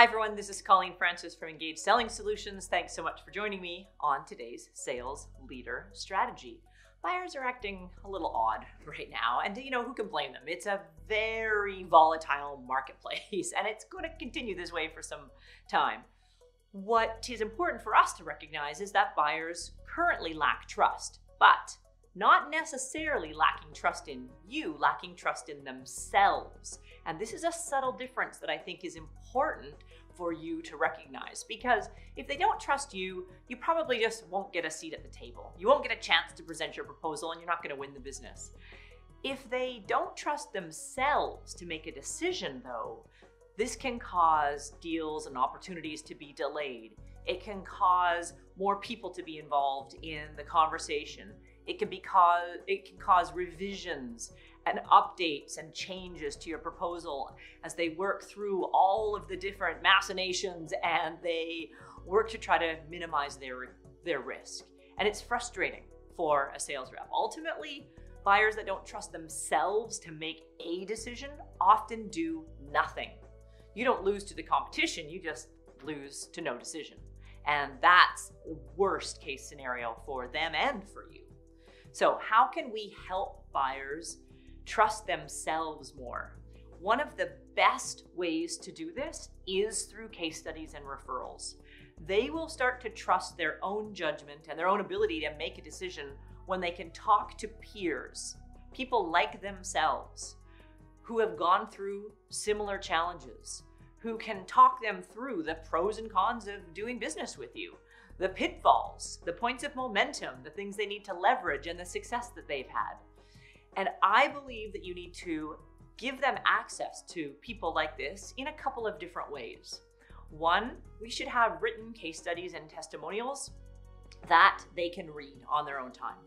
Hi, everyone. This is Colleen Francis from Engage Selling Solutions. Thanks so much for joining me on today's Sales Leader Strategy. Buyers are acting a little odd right now, and you know, who can blame them? It's a very volatile marketplace, and it's going to continue this way for some time. What is important for us to recognize is that buyers currently lack trust, but not necessarily lacking trust in you, lacking trust in themselves. And this is a subtle difference that I think is important for you to recognize because if they don't trust you, you probably just won't get a seat at the table. You won't get a chance to present your proposal and you're not going to win the business. If they don't trust themselves to make a decision, though, this can cause deals and opportunities to be delayed. It can cause more people to be involved in the conversation. It can be cause it can cause revisions and updates and changes to your proposal as they work through all of the different machinations and they work to try to minimize their their risk. And it's frustrating for a sales rep. Ultimately, buyers that don't trust themselves to make a decision often do nothing. You don't lose to the competition, you just lose to no decision. And that's the worst case scenario for them and for you. So, how can we help buyers trust themselves more? One of the best ways to do this is through case studies and referrals. They will start to trust their own judgment and their own ability to make a decision when they can talk to peers, people like themselves, who have gone through similar challenges, who can talk them through the pros and cons of doing business with you the pitfalls, the points of momentum, the things they need to leverage, and the success that they've had. And I believe that you need to give them access to people like this in a couple of different ways. One, we should have written case studies and testimonials that they can read on their own time.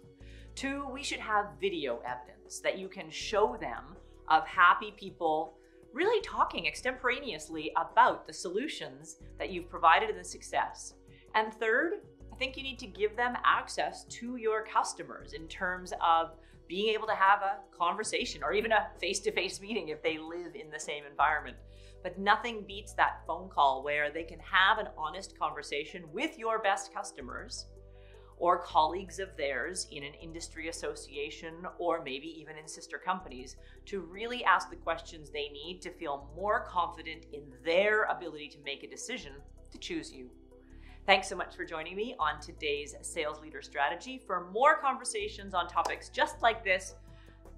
Two, we should have video evidence that you can show them of happy people really talking extemporaneously about the solutions that you've provided and the success. And third, I think you need to give them access to your customers in terms of being able to have a conversation or even a face to face meeting if they live in the same environment. But nothing beats that phone call where they can have an honest conversation with your best customers or colleagues of theirs in an industry association or maybe even in sister companies to really ask the questions they need to feel more confident in their ability to make a decision to choose you. Thanks so much for joining me on today's Sales Leader Strategy. For more conversations on topics just like this,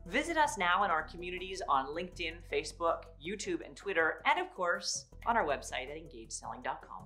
visit us now in our communities on LinkedIn, Facebook, YouTube, and Twitter, and of course, on our website at engageselling.com.